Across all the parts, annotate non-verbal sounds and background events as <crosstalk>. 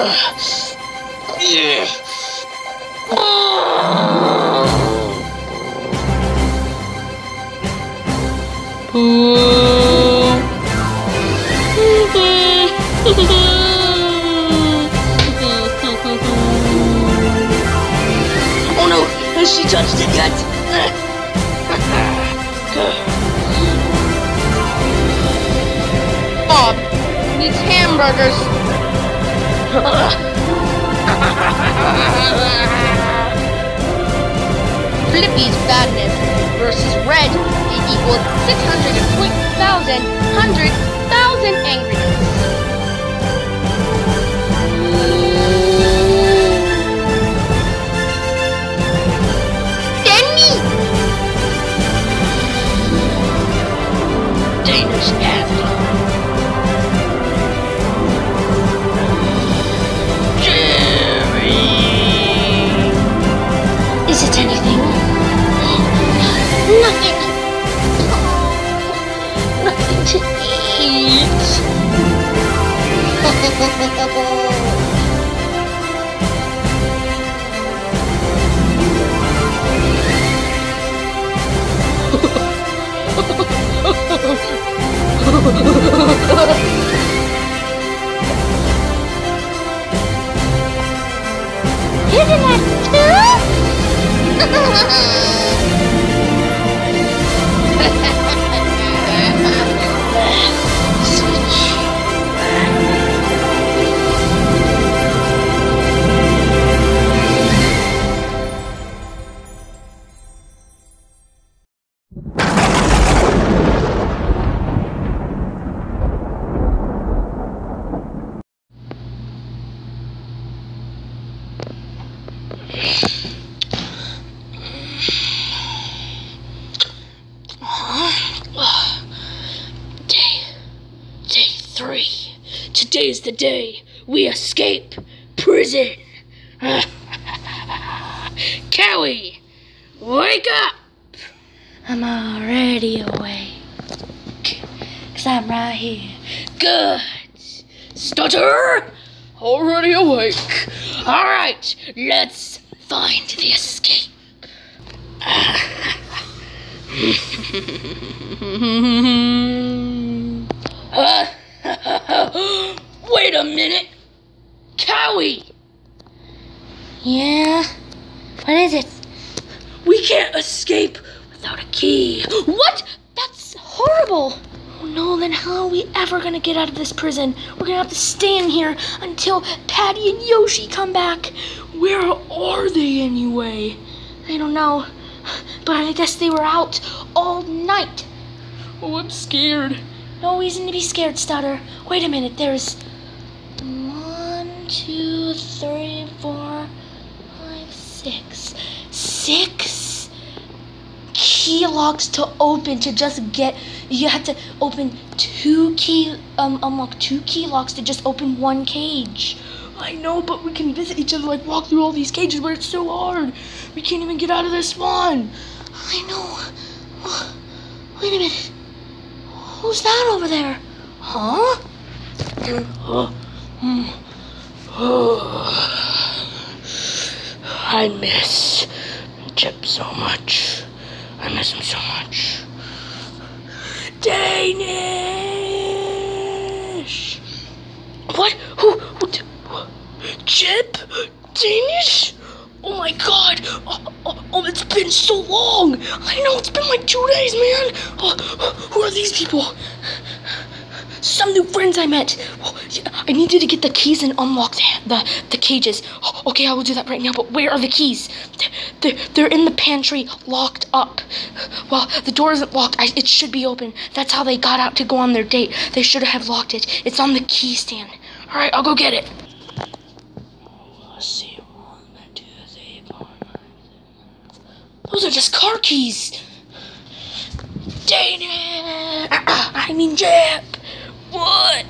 oh no, has she touched it yet? Bob needs hamburgers. <laughs> Flippy's badness versus red equals 600,000 hundred Is it anything? Nothing. Nothing to eat. Isn't that Day. <laughs> Three. Today's the day we escape prison. <laughs> Cowie, wake up! I'm already awake. Cause I'm right here. Good. Stutter! Already awake. Alright, let's find the escape. <laughs> Uh, <laughs> wait a minute. Cowie, Yeah? What is it? we can't escape without a key. What? That's horrible. Oh no, then how are we ever gonna get out of this prison? We're gonna have to stay in here until Patty and Yoshi come back. Where are they anyway? I don't know. But I guess they were out all night. Oh, I'm scared. No reason to be scared, Stutter. Wait a minute, there's one, two, three, four, five, six. Six key locks to open to just get you have to open two key um unlock two key locks to just open one cage. I know, but we can visit each other, like walk through all these cages, but it's so hard. We can't even get out of this one. I know. Wait a minute. Who's that over there? Huh? Hmm. I miss Chip so much. I miss him so much. Danish! What? Who? who Chip? Danish? Oh my god! Oh, oh, oh, it's been so long! I know, it's been like two days, man! Oh, who are these people? Some new friends I met. Oh, yeah, I need you to get the keys and unlock the, the, the cages. Oh, okay, I will do that right now, but where are the keys? They're, they're in the pantry, locked up. Well, the door isn't locked. I, it should be open. That's how they got out to go on their date. They should have locked it. It's on the key stand. All right, I'll go get it. Let's see. One, two, three, four, five, six. Those are just car keys. Dang it! <clears throat> I mean, Jap. What?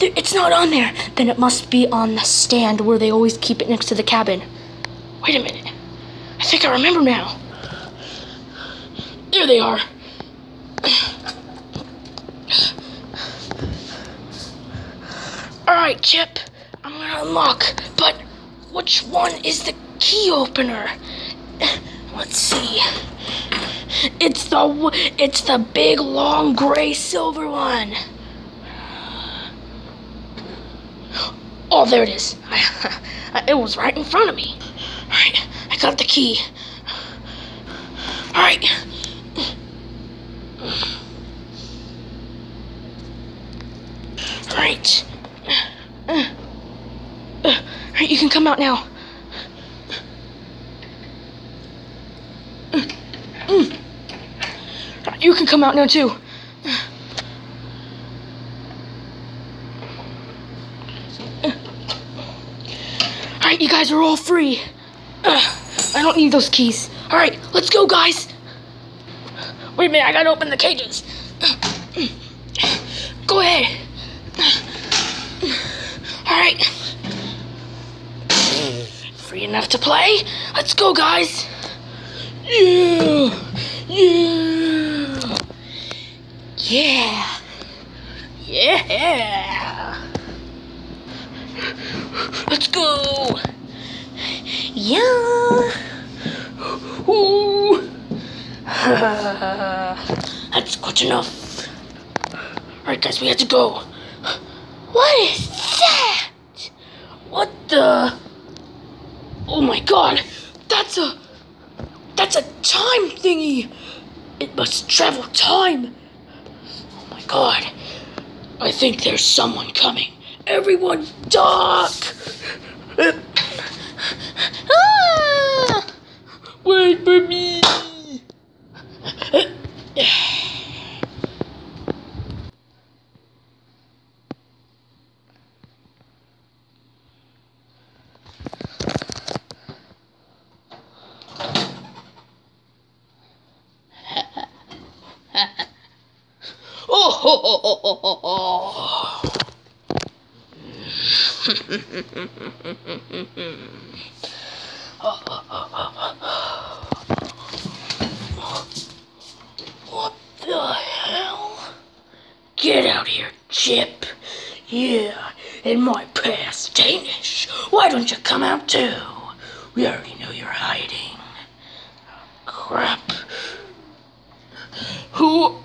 It's not on there. Then it must be on the stand where they always keep it next to the cabin. Wait a minute. I think I remember now. There they are. <clears throat> All right, Chip. I'm gonna unlock, but which one is the key opener? <clears throat> Let's see. It's the it's the big long gray silver one. Oh, there it is. <laughs> it was right in front of me. All right, I got the key. All right. All right. All right, you can come out now. Mm. You can come out now too. Alright, you guys are all free. I don't need those keys. Alright, let's go, guys. Wait a minute, I gotta open the cages. Go ahead. Alright. Free enough to play? Let's go, guys. Yeah. Yeah. Yeah. Yeah. Let's go. Yeah. Ooh. <laughs> That's good enough. Alright, guys, we have to go. What is that? What the? Oh my god. That's a. That's a time thingy. It must travel time. God. I think there's someone coming. Everyone duck! Ah! Wait for me! What the hell? Get out here, Chip. Yeah, in my past Danish. Why don't you come out too? We already know you're hiding. Crap. Who?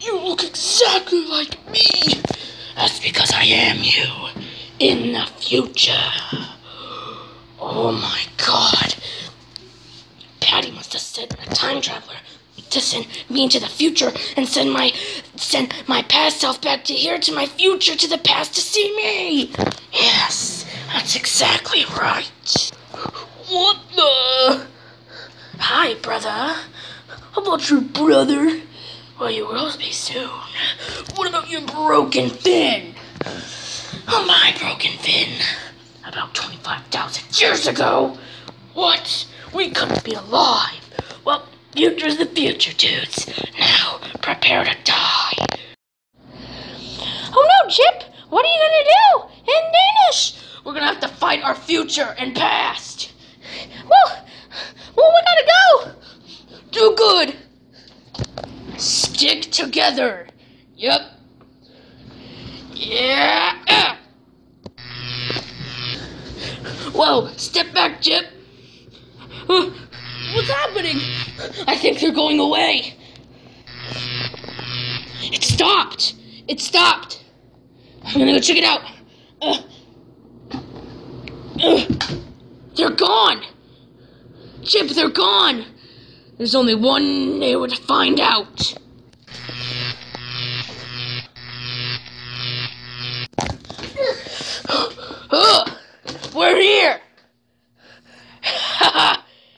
You look exactly like me. That's because I am you in the future. Oh my god. Patty must have sent a time traveler to send me into the future and send my send my past self back to here to my future to the past to see me. Yes, that's exactly right. What the? Hi, brother. How about your brother? Well, you will be soon. What about your broken fin? Oh, my broken fin. About 25,000 years ago. What? We couldn't be alive. Well, future's the future, dudes. Now, prepare to die. Oh no, Chip! What are you gonna do? In Danish! We're gonna have to fight our future and past. Well, well, we gotta go! Do good. Stick together. Yep. Yeah. Whoa, step back. Uh, What's happening? I think they're going away. It stopped. It stopped. I'm gonna go check it out. Uh, uh, they're gone. Chip, they're gone. There's only one way to find out. Ugh, we're here.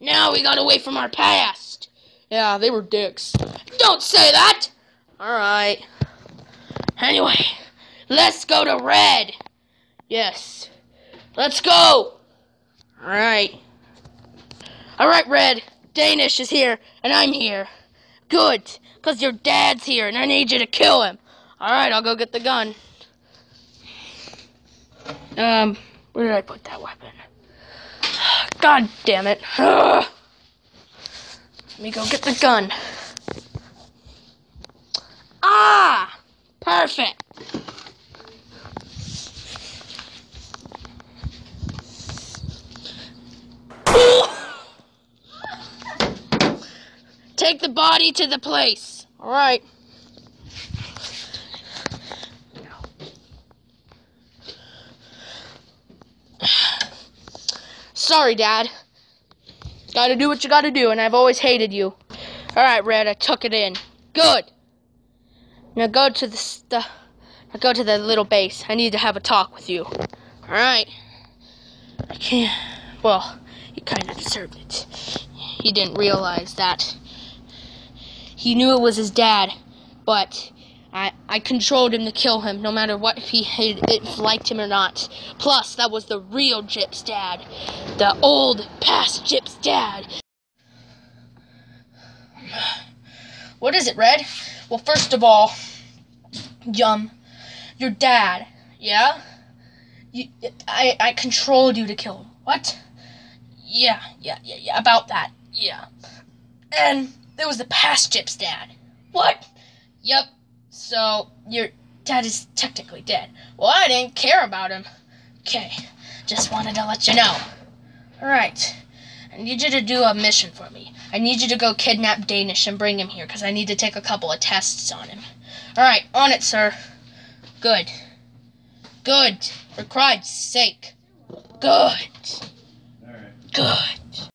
now we got away from our past. Yeah, they were dicks. Don't say that. All right. Anyway, let's go to Red. Yes. Let's go. All right. All right, Red. Danish is here, and I'm here. Good, because your dad's here, and I need you to kill him. All right, I'll go get the gun. Um, where did I put that weapon? <sighs> God damn it. <sighs> Ugh. Let me go get the gun. Ah! Perfect. <laughs> Take the body to the place. All right. <sighs> Sorry, Dad. Gotta do what you gotta do, and I've always hated you. All right, Red, I took it in. Good. Now go to the go to the little base. I need to have a talk with you. All right. I can't. Well, he kind of deserved it. He didn't realize that. He knew it was his dad, but I I controlled him to kill him, no matter what if he liked him or not. Plus, that was the real Jip's dad, the old past Jip's dad. What is it, Red? Well, first of all, Yum, your dad, yeah? You, I, I controlled you to kill him. What? Yeah, yeah, yeah, yeah, about that, yeah. And it was the past Jip's dad. What? Yep. So, your dad is technically dead. Well, I didn't care about him. Okay, just wanted to let you know. Alright. I need you to do a mission for me. I need you to go kidnap Danish and bring him here because I need to take a couple of tests on him. Alright, on it, sir. Good. Good. For Christ's sake. Good. Good.